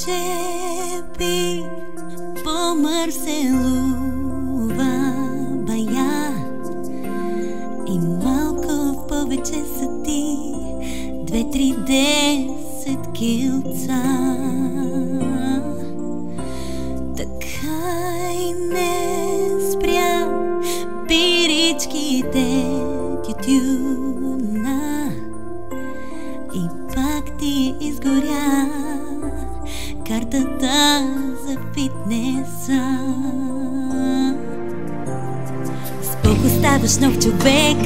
Може би помърселува бая. И малко повече са ти Две-три десет килца картата за фитнеса. Споко ставаш нов човек?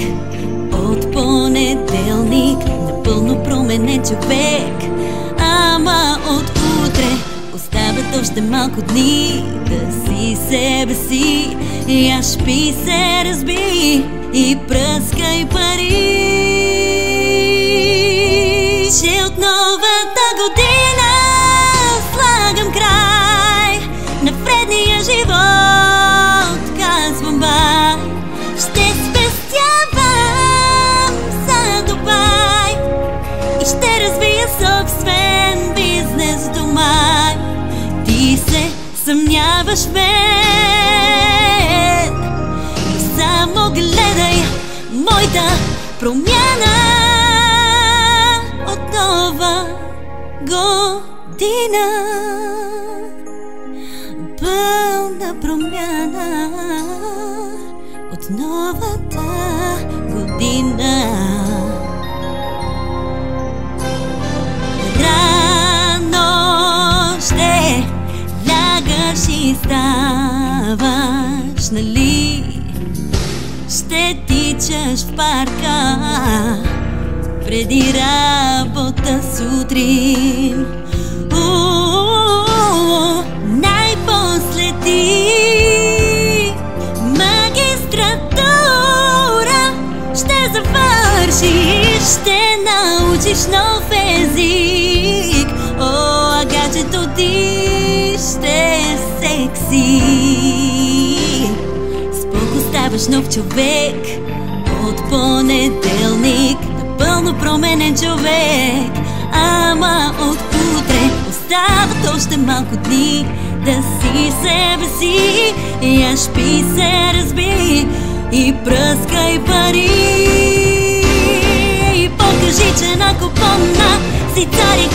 От понеделник Напълно променен човек. Ама от утре остават още малко дни. Да си себе си Яш пи се разби. И пръскай пари. Че от новата година развия собствен бизнес до май Ти се съмняваш в мен. Само гледай моята промяна. От нова година. Пълна промяна. От новата година ставаш, нали? Ще тичаш в парка преди работа сутрин. Най-после ти магистратура ще завършиш, ще научиш нов език. О, а ти ще секси. Споко ставаш нов човек от понеделник Напълно променен човек. Ама от утре остават още малко дни Да си себе си. Яш пи се разби И пръскай пари. И покажи, че на купона си цар и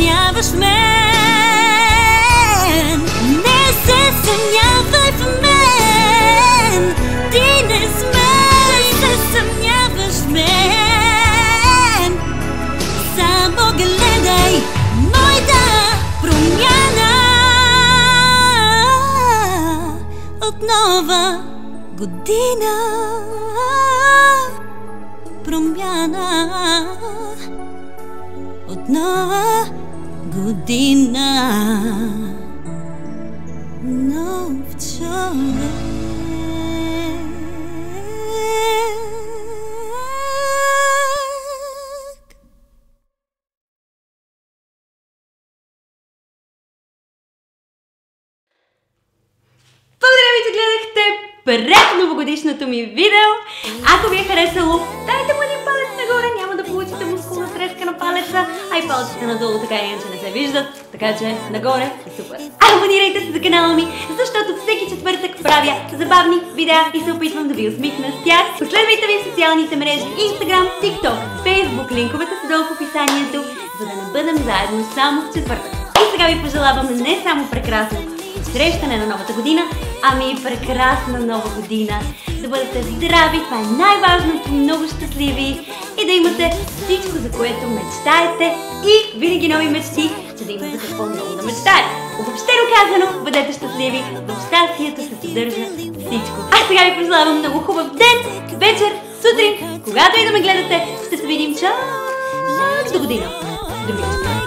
съмняваш мен, не се съмнявай в мен. Ти не смей се съмняваш мен. Само гледай моята промяна от нова година. Промяна от нова година. Нов човек. Благодаря ви, че гледахте пред новогодишното ми видео. Ако ви е харесало, палеца, а и палците надолу така и иначе не се виждат, така че нагоре е супер. Абонирайте се за канала ми, защото всеки четвъртък правя забавни видеа и се опитвам да ви усмихна с тях. Последвайте ви в социалните мрежи Instagram, TikTok, Facebook, линковете са долу в описанието, за да не бъдем заедно само в четвъртък. И сега ви пожелавам не само прекрасно, срещане на новата година, ами прекрасна нова година. Да бъдете здрави, това е най-важното, много щастливи и да имате всичко, за което мечтаете и винаги нови мечти, за да имате какво много да мечтаете. Обобщено казано, бъдете щастливи, в щастието се съдържа всичко. А сега ви пожелавам много хубав ден, вечер, сутрин, когато и да ме гледате, ще се видим чак до година. До Чао!